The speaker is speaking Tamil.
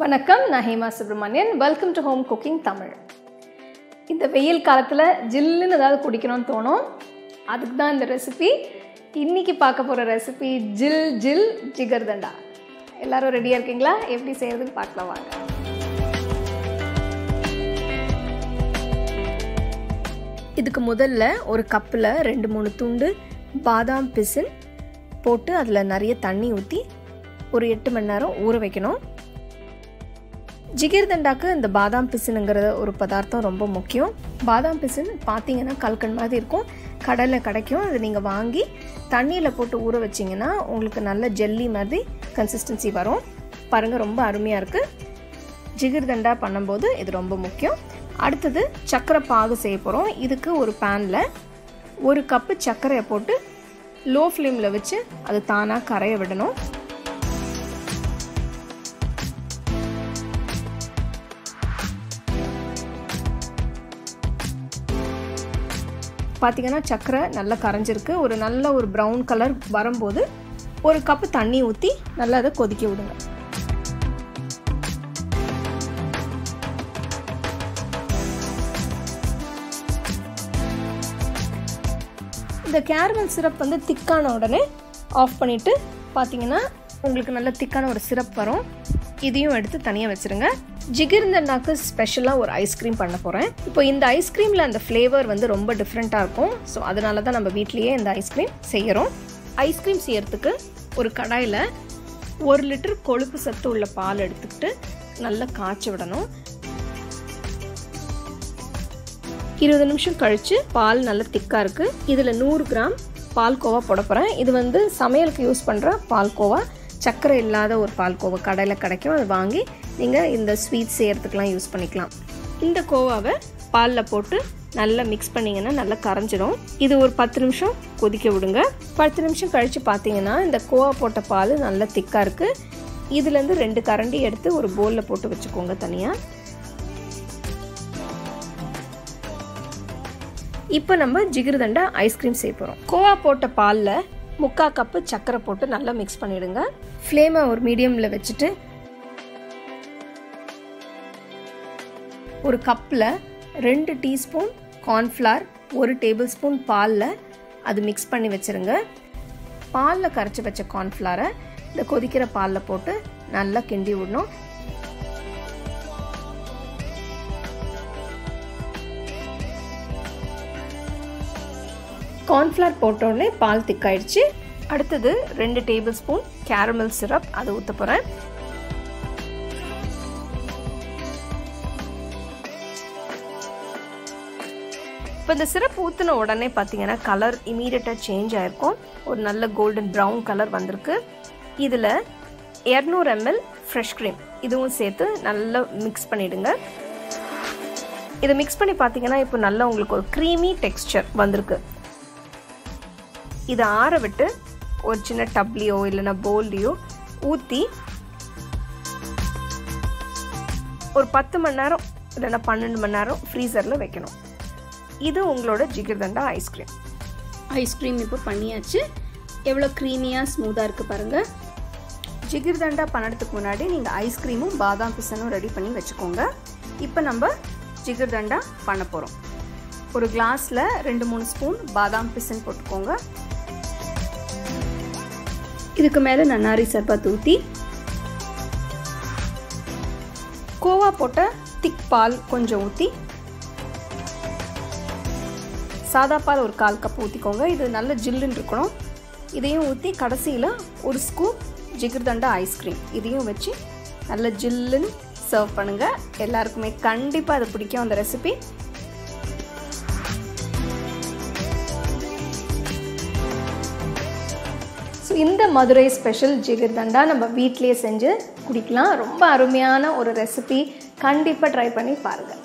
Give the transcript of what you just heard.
வணக்கம் நான் Hema Subramanian. Welcome to home cooking Tamil. இந்த வெயில் காலத்தில் ஜில்லுன்னு ஏதாவது குடிக்கணும்னு தோணும். அதுக்கு தான் இந்த ரெசிபி இன்னைக்கு பார்க்க போகிற ரெசிபி ஜில் ஜில் ஜிகர்தண்டா எல்லோரும் ரெடியாக இருக்கீங்களா? எப்படி செய்கிறதுன்னு பார்க்கலாம் வாங்க. இதுக்கு முதல்ல ஒரு கப்பில் ரெண்டு மூணு துண்டு பாதாம் பிசின் போட்டு அதில் நிறைய தண்ணி ஊற்றி ஒரு எட்டு மணி நேரம் ஊற வைக்கணும். ஜிகிர்தண்டாக்கு இந்த பாதாம் பிசினுங்கிற ஒரு பதார்த்தம் ரொம்ப முக்கியம். பாதாம் பிசின் பார்த்தீங்கன்னா கல்கண் மாதிரி இருக்கும். கடலில் கிடைக்கும். அதை நீங்கள் வாங்கி தண்ணியில் போட்டு ஊற வச்சிங்கன்னா உங்களுக்கு நல்ல ஜெல்லி மாதிரி கன்சிஸ்டன்சி வரும். பாருங்கள் ரொம்ப அருமையாக இருக்குது ஜிகிர்தண்டா பண்ணும்போது இது ரொம்ப முக்கியம். அடுத்தது சக்கரை பாகு செய்ய போகிறோம் இதுக்கு ஒரு பேனில் ஒரு கப்பு சர்க்கரையை போட்டு லோ ஃப்ளேமில் வச்சு அது தானாக கரைய விடணும். பார்த்தீங்கன்னா சர்க்கரை நல்லா கரைஞ்சிருக்கு. ஒரு நல்ல ஒரு ப்ரௌன் கலர் வரும்போது ஒரு கப்பு தண்ணி ஊற்றி நல்லா அதை கொதிக்க விடுங்க. இந்த கேரமல் சிரப் வந்து திக்கான உடனே ஆஃப் பண்ணிவிட்டு பார்த்தீங்கன்னா உங்களுக்கு நல்ல திக்கான ஒரு சிரப் வரும். இதையும் எடுத்து தனியாக வச்சுருங்க. ஜிகிர்ந்தண்ணாக்கு ஸ்பெஷலாக ஒரு ஐஸ்கிரீம் பண்ண போகிறேன் இப்போ இந்த ஐஸ்கிரீமில் அந்த ஃப்ளேவர் வந்து ரொம்ப டிஃப்ரெண்ட்டாக இருக்கும். ஸோ அதனால தான் நம்ம வீட்லேயே இந்த ஐஸ்கிரீம் செய்கிறோம் ஐஸ்கிரீம் செய்யறதுக்கு ஒரு கடாயில் ஒரு லிட்டர் கொழுப்பு சத்து உள்ள பால் எடுத்துக்கிட்டு நல்லா காய்ச்சி விடணும். இருபது நிமிஷம் கழித்து பால் நல்லா திக்காக இருக்குது இதில் நூறு கிராம் பால்கோவா போட போகிறேன் இது வந்து சமையலுக்கு யூஸ் பண்ணுற பால்கோவா சர்க்கரை இல்லாத ஒரு பால்கோவா கடையில் கிடைக்கும். அது வாங்கி நீங்கள் இந்த ஸ்வீட் செய்கிறதுக்கெலாம் யூஸ் பண்ணிக்கலாம். இந்த கோவாவை பாலில் போட்டு நல்லா மிக்ஸ் பண்ணிங்கன்னா நல்லா கரைஞ்சிடும் இது ஒரு பத்து நிமிஷம் கொதிக்க விடுங்க. பத்து நிமிஷம் கழித்து பார்த்தீங்கன்னா இந்த கோவா போட்ட பால் நல்லா திக்காக இருக்குது இதுலேருந்து ரெண்டு கரண்டி எடுத்து ஒரு போலில் போட்டு வச்சுக்கோங்க தனியாக இப்போ நம்ம ஜிகிருதண்டா ஐஸ்கிரீம் செய்ய போகிறோம் கோவா போட்ட பாலில் முக்கால் கப்பு சர்க்கரை போட்டு நல்லா மிக்ஸ் பண்ணிவிடுங்க ஃப்ளேமை ஒரு மீடியமில் வச்சுட்டு ஒரு கப்பில் ரெண்டு டீஸ்பூன் கார்ன்ஃப்ளார் ஒரு டேபிள் ஸ்பூன் பாலில் அது மிக்ஸ் பண்ணி வச்சுருங்க. பாலில் கரைச்சி வச்ச கார்ன்ஃப்ளாரை இந்த கொதிக்கிற பாலில் போட்டு நல்லா கிண்டி விடணும். கார்ன்ஃப்ளவர் போட்டோடனே பால் திக்காயிடுச்சு அடுத்தது ரெண்டு டேபிள் ஸ்பூன் கேரமல் சிரப் அதை ஊற்ற போகிறேன் இப்போ இந்த சிரப் ஊற்றின உடனே பார்த்தீங்கன்னா கலர் இமீடியட்டாக சேஞ்ச் ஆகிருக்கும் ஒரு நல்ல கோல்டன் ப்ரௌன் கலர் வந்திருக்கு. இதில் இரநூறு எம்எல் ஃப்ரெஷ் க்ரீம் இதுவும் சேர்த்து நல்லா மிக்ஸ் பண்ணிவிடுங்க இதை மிக்ஸ் பண்ணி பார்த்தீங்கன்னா இப்போ நல்லா உங்களுக்கு ஒரு க்ரீமி டெக்ஸ்சர் வந்திருக்கு. இதை ஆற விட்டு ஒரு சின்ன டப்லியோ இல்லைன்னா பவுல்லையோ ஊற்றி ஒரு பத்து மணி நேரம் இல்லைன்னா பன்னெண்டு மணி நேரம் ஃப்ரீசரில் வைக்கணும். இது உங்களோட ஜிகிர்தண்டா ஐஸ்கிரீம் ஐஸ்கிரீம் இப்போ பண்ணியாச்சு. எவ்வளோ க்ரீமியாக ஸ்மூத்தாக இருக்குது பாருங்கள் ஜிகிர்தண்டா பண்ணுறதுக்கு முன்னாடி நீங்கள் ஐஸ்கிரீமும் பாதாம் பிசனும் ரெடி பண்ணி வச்சுக்கோங்க. இப்போ நம்ம ஜிகிர்தண்டா பண்ண போகிறோம் ஒரு கிளாஸில் ரெண்டு மூணு ஸ்பூன் பாதாம் பிசன் போட்டுக்கோங்க. இதுக்கு மேலே நன்னாரி சர்பத் ஊற்றி கோவா போட்ட திக் பால் கொஞ்சம் ஊற்றி சாதா பால் ஒரு கால் கப் ஊற்றிக்கோங்க இது நல்ல ஜில்லுன்னு இருக்கணும். இதையும் ஊற்றி கடைசியில் ஒரு ஸ்கூப் ஜிகிர்தண்டா ஐஸ்கிரீம் இதையும் வச்சு நல்ல ஜில்லுன்னு சர்வ் பண்ணுங்கள் எல்லாருக்குமே கண்டிப்பாக அது பிடிக்கும் அந்த ரெசிபி ஸோ இந்த மதுரை ஸ்பெஷல் ஜிகிர்தண்டா நம்ம வீட்லேயே செஞ்சு குடிக்கலாம். ரொம்ப அருமையான ஒரு ரெசிபி கண்டிப்பாக ட்ரை பண்ணி பாருங்கள்